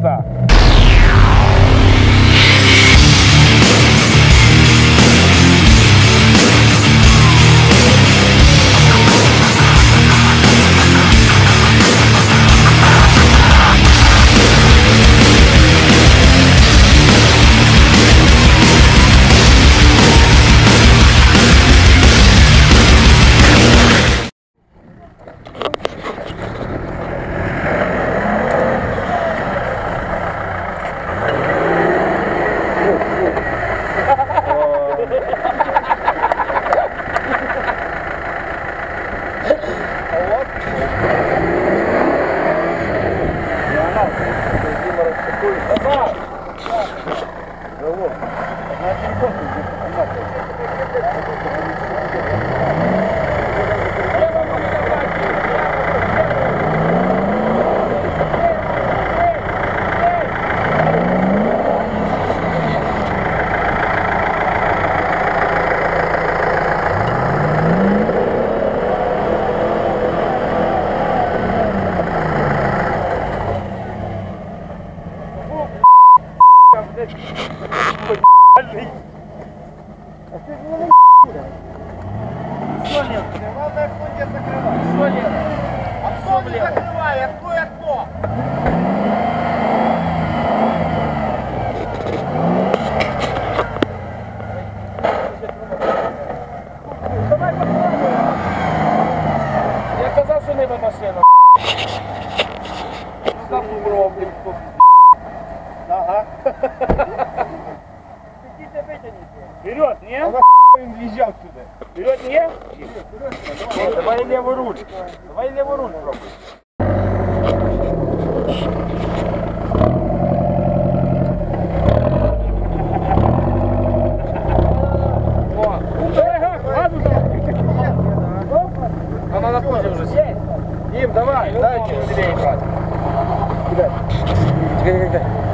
это Він в'їжджав сюди. Вперед, не? Нет, давай левый руль. Давай левый руль пробуй. О, давай, газ, газу давай. Она на пузе уже сидит. Дім, давай, дай через двері, брат. Кидай. Кидай, кидай. Давай!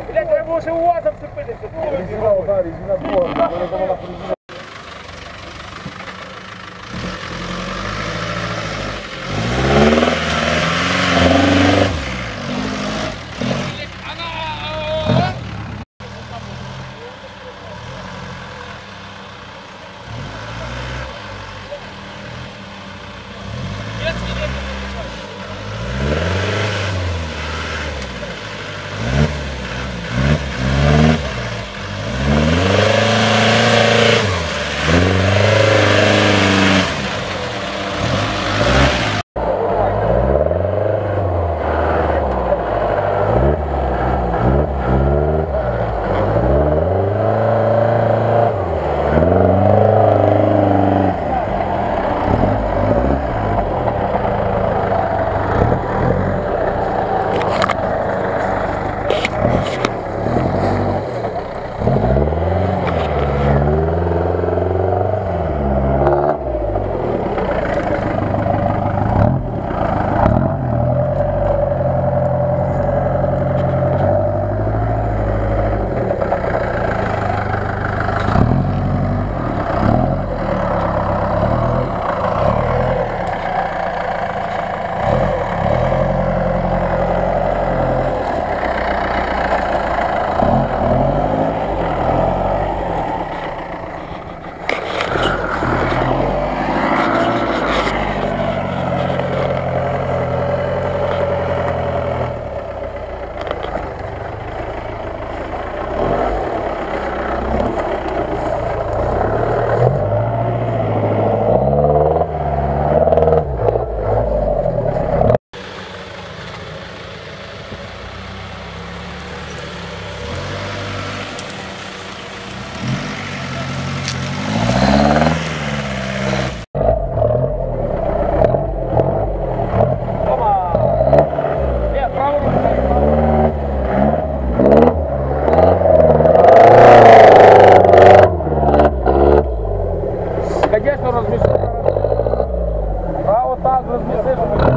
Блядь, треба було ще УАЗом вцепитися. Конечно, размешаешь. А вот так размешаешь.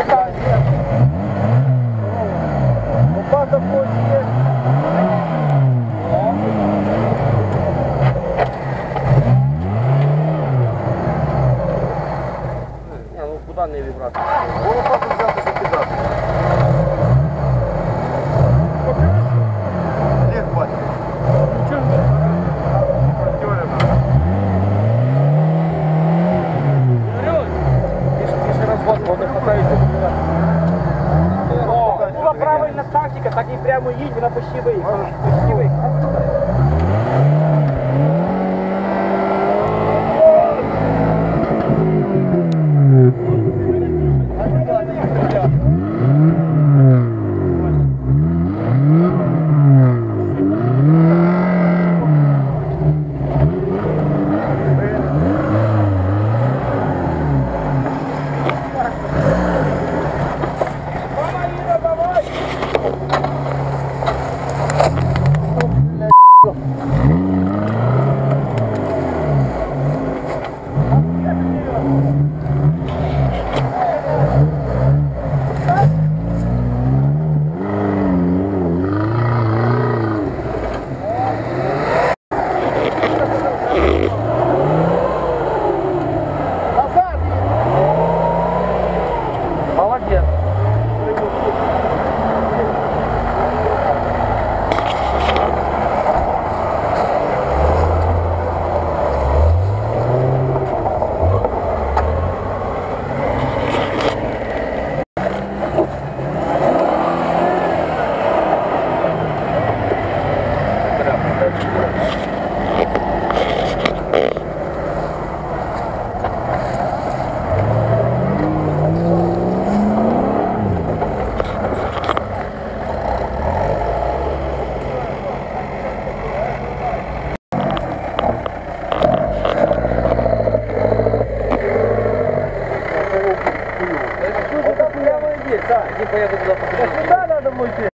Obrigado. Ну, это что же такое? Типа я туда Сюда надо мультить.